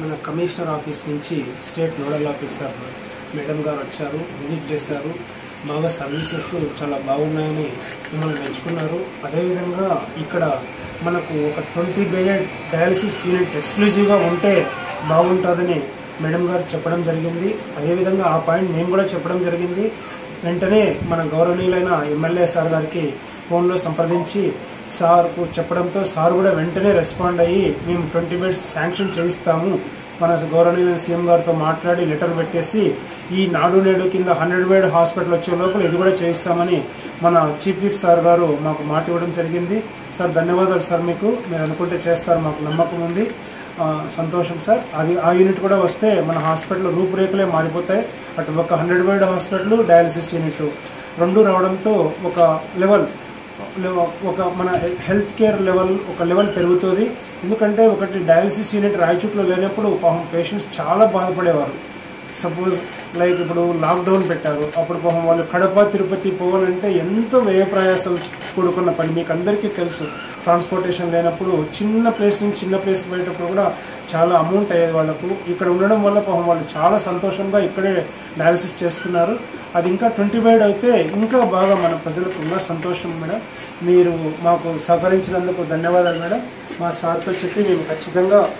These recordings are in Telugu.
మన కమిషనర్ ఆఫీస్ నుంచి స్టేట్ నోడల్ ఆఫీసర్ మేడం గారు వచ్చారు విజిట్ చేశారు. బాగా సర్వీసెస్ చాలా బాగున్నాయని మిమ్మల్ని మెచ్చుకున్నారు. అదేవిధంగా ఇక్కడ మనకు ఒక ట్వంటీ బెడెడ్ డయాలసిస్ యూనిట్ ఎక్స్క్లూజివ్గా ఉంటే బాగుంటుందని మేడం గారు చెప్పడం జరిగింది. అదేవిధంగా ఆ పాయింట్ నేను కూడా చెప్పడం జరిగింది. వెంటనే మన గౌరవనీయులైన ఎమ్మెల్యే సార్ గారికి ఫోన్లో సంప్రదించి సార్కు చెప్పడంతో సార్ కూడా వెంటనే రెస్పాండ్ అయ్యి మేము ట్వంటీ బెడ్స్ శాంక్షన్ చేయిస్తాము. మన గౌరవనీయులైన సీఎం గారితో మాట్లాడి లెటర్ పెట్టేసి ఈ నాడు నేడు కింద హండ్రెడ్ బెడ్ హాస్పిటల్ వచ్చే లోపల ఇది కూడా చేయిస్తామని మన చీఫ్ విప్ సార్ గారు మాకు మాట ఇవ్వడం జరిగింది. సార్ ధన్యవాదాలు సార్ మీకు. మీరు అనుకుంటే చేస్తారు మాకు నమ్మకం ఉంది. సంతోషం సార్. అది ఆ యూనిట్ కూడా వస్తే మన హాస్పిటల్ రూపురేఖలే మారిపోతాయి. అటు ఒక hundred bed hospital dialysis unit రెండు రావడంతో ఒక లెవెల్ ఒక మన హెల్త్ కేర్ లెవెల్ ఒక లెవెల్ పెరుగుతుంది. ఎందుకంటే ఒకటి డయాలసిస్ యూనిట్ రాయచూట్లో లేనప్పుడు పాపం పేషెంట్స్ చాలా బాధపడేవారు. సపోజ్ లైక్ ఇప్పుడు లాక్డౌన్ పెట్టారు. అప్పుడు పాపం వాళ్ళు కడప తిరుపతి పోవాలంటే ఎంతో వ్యయ ప్రయాసాలు కూడుకున్న పని. మీకు అందరికీ తెలుసు ట్రాన్స్పోర్టేషన్ లేనప్పుడు చిన్న ప్లేస్ నుంచి చిన్న ప్లేస్కి పోయేటప్పుడు కూడా చాలా అమౌంట్ అయ్యేది వాళ్ళకు. ఇక్కడ ఉండడం వల్ల పాపం వాళ్ళు చాలా సంతోషంగా ఇక్కడే డయాలసిస్ చేసుకున్నారు. అది ఇంకా ట్వంటీ బైడ్ అయితే ఇంకా బాగా మన ప్రజలకు ఉన్న సంతోషం మేడం. మీరు మాకు సహకరించినందుకు ధన్యవాదాలు మేడం. మా సార్తో చెప్పి మేము ఖచ్చితంగా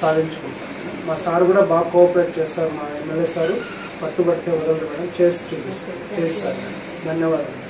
సాధించుకుంటాం. మా సార్ కూడా బాగా కోఆపరేట్ చేస్తారు మా ఎమ్మెల్యే సారు. పట్టుబట్టే వదలరు మేడం. చేసి చూపిస్తారు. చేస్తారు ధన్యవాదాలు.